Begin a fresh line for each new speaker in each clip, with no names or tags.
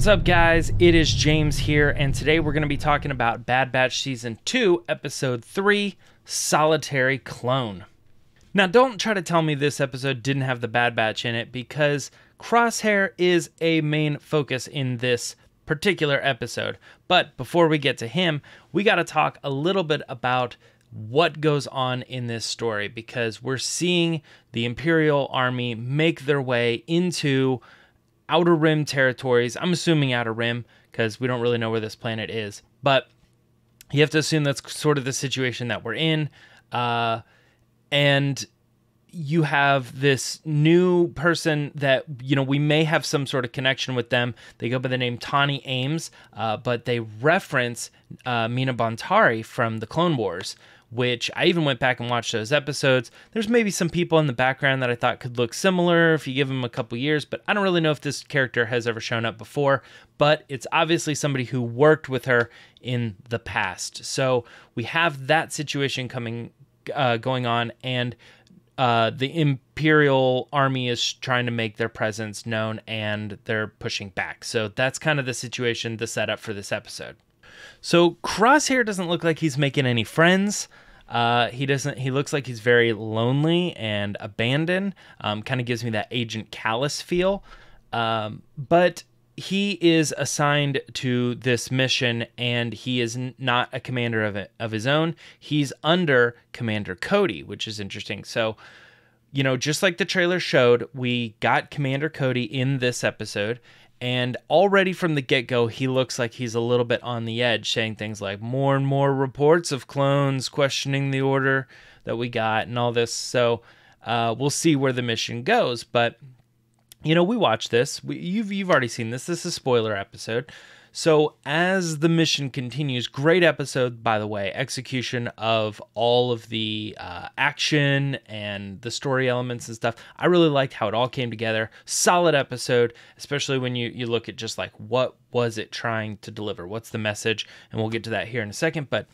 What's up, guys? It is James here, and today we're going to be talking about Bad Batch Season 2, Episode 3 Solitary Clone. Now, don't try to tell me this episode didn't have the Bad Batch in it because Crosshair is a main focus in this particular episode. But before we get to him, we got to talk a little bit about what goes on in this story because we're seeing the Imperial Army make their way into outer rim territories. I'm assuming outer rim because we don't really know where this planet is, but you have to assume that's sort of the situation that we're in. Uh, and you have this new person that you know we may have some sort of connection with them. They go by the name Tawni Ames, uh, but they reference uh, Mina Bonteri from the Clone Wars, which I even went back and watched those episodes. There's maybe some people in the background that I thought could look similar if you give them a couple years, but I don't really know if this character has ever shown up before. But it's obviously somebody who worked with her in the past. So we have that situation coming, uh, going on, and uh, the Imperial Army is trying to make their presence known and they're pushing back. So that's kind of the situation, the setup for this episode. So Crosshair doesn't look like he's making any friends. Uh, he doesn't. He looks like he's very lonely and abandoned. Um, kind of gives me that Agent Kallus feel. Um, but he is assigned to this mission, and he is not a commander of it, of his own. He's under Commander Cody, which is interesting. So, you know, just like the trailer showed, we got Commander Cody in this episode, and already from the get go, he looks like he's a little bit on the edge, saying things like more and more reports of clones questioning the order that we got and all this. So uh, we'll see where the mission goes. But, you know, we watch this. We, you've, you've already seen this. This is a spoiler episode. So, as the mission continues, great episode, by the way, execution of all of the uh, action and the story elements and stuff. I really liked how it all came together. Solid episode, especially when you, you look at just like what was it trying to deliver? What's the message? And we'll get to that here in a second. But,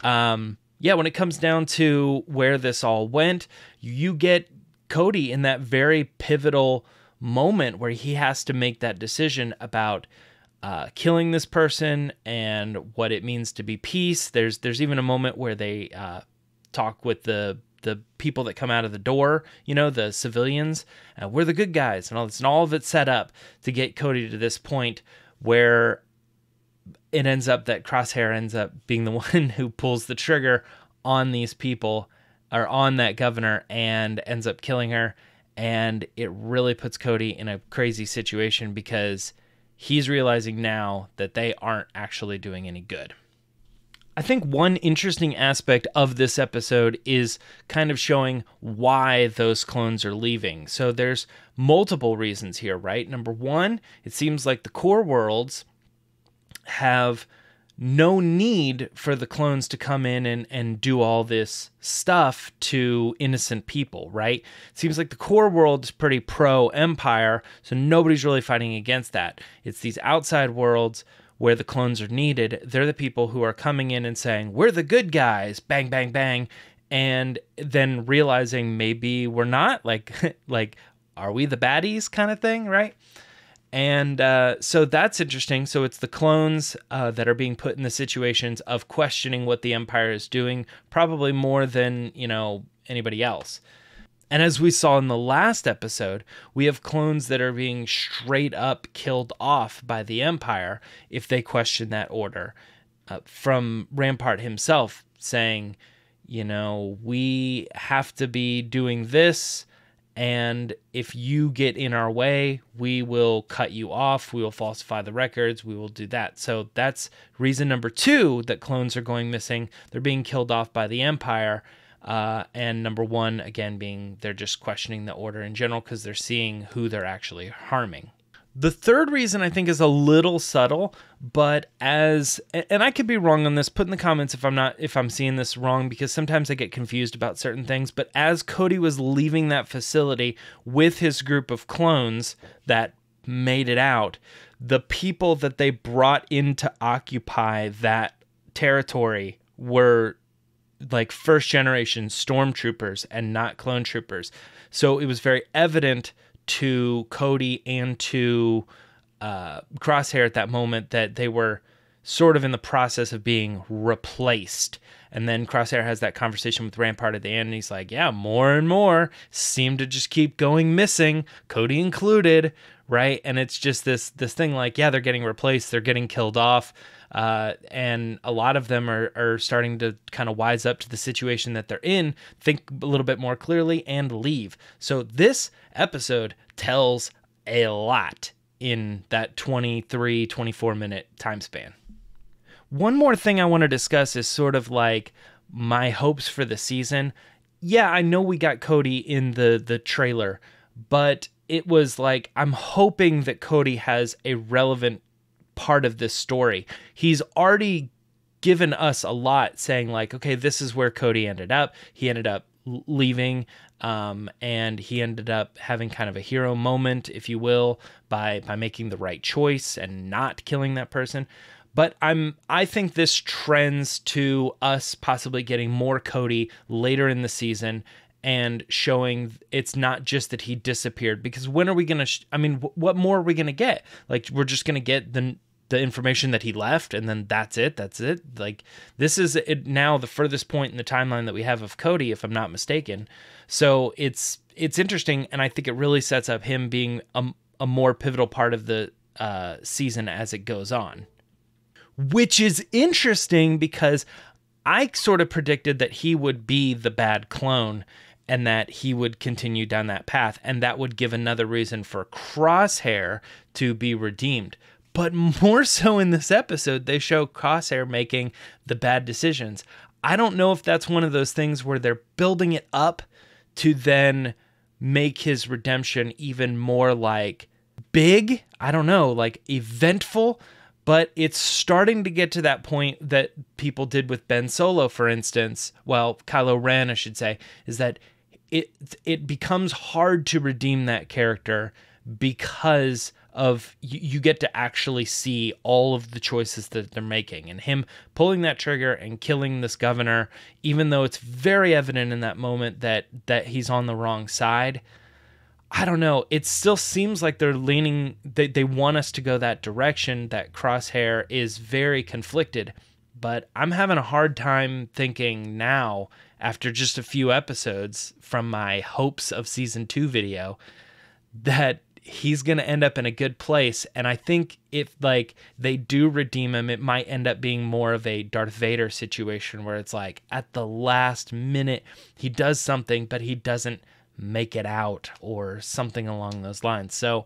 um, yeah, when it comes down to where this all went, you get Cody in that very pivotal moment where he has to make that decision about uh, killing this person and what it means to be peace. There's there's even a moment where they uh, talk with the the people that come out of the door, you know, the civilians. Uh, we're the good guys, and all this, and all of it set up to get Cody to this point where it ends up that Crosshair ends up being the one who pulls the trigger on these people or on that governor and ends up killing her. And it really puts Cody in a crazy situation because he's realizing now that they aren't actually doing any good. I think one interesting aspect of this episode is kind of showing why those clones are leaving. So there's multiple reasons here, right? Number one, it seems like the core worlds have no need for the clones to come in and, and do all this stuff to innocent people, right? Seems like the core world is pretty pro empire, so nobody's really fighting against that. It's these outside worlds where the clones are needed. They're the people who are coming in and saying, We're the good guys, bang, bang, bang. And then realizing maybe we're not like like are we the baddies kind of thing, right? And uh, so that's interesting. So it's the clones uh, that are being put in the situations of questioning what the Empire is doing, probably more than, you know, anybody else. And as we saw in the last episode, we have clones that are being straight up killed off by the Empire if they question that order. Uh, from Rampart himself saying, you know, we have to be doing this and if you get in our way, we will cut you off. We will falsify the records. We will do that. So that's reason number two that clones are going missing. They're being killed off by the Empire. Uh, and number one, again, being they're just questioning the order in general because they're seeing who they're actually harming. The third reason I think is a little subtle, but as and I could be wrong on this, put in the comments if I'm not if I'm seeing this wrong because sometimes I get confused about certain things, but as Cody was leaving that facility with his group of clones that made it out, the people that they brought in to occupy that territory were like first generation stormtroopers and not clone troopers. So it was very evident to Cody and to uh, Crosshair at that moment that they were sort of in the process of being replaced. And then Crosshair has that conversation with Rampart at the end, and he's like, Yeah, more and more seem to just keep going missing, Cody included, right? And it's just this this thing like, yeah, they're getting replaced, they're getting killed off. Uh, and a lot of them are, are starting to kind of wise up to the situation that they're in, think a little bit more clearly, and leave. So this episode tells a lot in that 23, 24 minute time span. One more thing I want to discuss is sort of like my hopes for the season. Yeah, I know we got Cody in the the trailer, but it was like I'm hoping that Cody has a relevant part of this story. He's already given us a lot saying like, okay, this is where Cody ended up. He ended up leaving um, and he ended up having kind of a hero moment if you will by by making the right choice and not killing that person but I'm I think this trends to us possibly getting more Cody later in the season and showing it's not just that he disappeared because when are we going to sh- I mean what more are we going to get? Like we're just going to get the the information that he left and then that's it that's it? Like this is it now the furthest point in the timeline that we have of Cody if I'm not mistaken. So it's it's interesting and I think it really sets up him being a, a more pivotal part of the uh, season as it goes on. Which is interesting because I sort of predicted that he would be the bad clone and that he would continue down that path, and that would give another reason for Crosshair to be redeemed. But more so in this episode, they show Crosshair making the bad decisions. I don't know if that's one of those things where they're building it up to then make his redemption even more like big. I don't know, like eventful but it's starting to get to that point that people did with Ben Solo, for instance. Well, Kylo Ren, I should say, is that it it becomes hard to redeem that character because of you, you get to actually see all of the choices that they're making and him pulling that trigger and killing this governor even though it's very evident in that moment that that he's on the wrong side I don't know. It still seems like they're leaning, they, they want us to go that direction. That Crosshair is very conflicted. But I'm having a hard time thinking now, after just a few episodes from my hopes of season two video, that he's going to end up in a good place. And I think if like they do redeem him, it might end up being more of a Darth Vader situation where it's like at the last minute he does something, but he doesn't make it out or something along those lines. So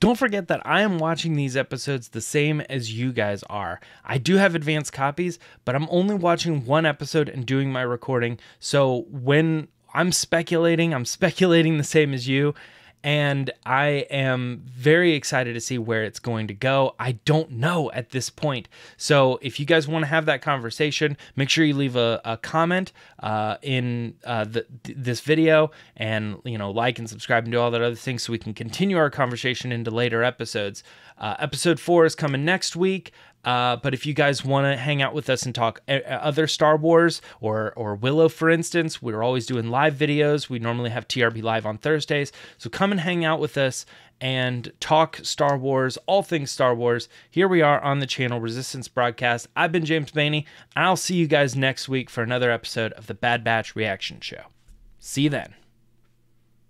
don't forget that I am watching these episodes the same as you guys are. I do have advanced copies, but I'm only watching one episode and doing my recording. So when I'm speculating, I'm speculating the same as you and I am very excited to see where it's going to go. I don't know at this point. So if you guys want to have that conversation, make sure you leave a, a comment uh, in uh, the, this video and you know like and subscribe and do all that other things so we can continue our conversation into later episodes. Uh, episode four is coming next week. Uh, but if you guys want to hang out with us and talk uh, other Star Wars or or Willow, for instance, we're always doing live videos. We normally have TRB live on Thursdays, so come and hang out with us and talk Star Wars, all things Star Wars. Here we are on the channel Resistance Broadcast. I've been James Baney, and I'll see you guys next week for another episode of the Bad Batch Reaction Show. See you then.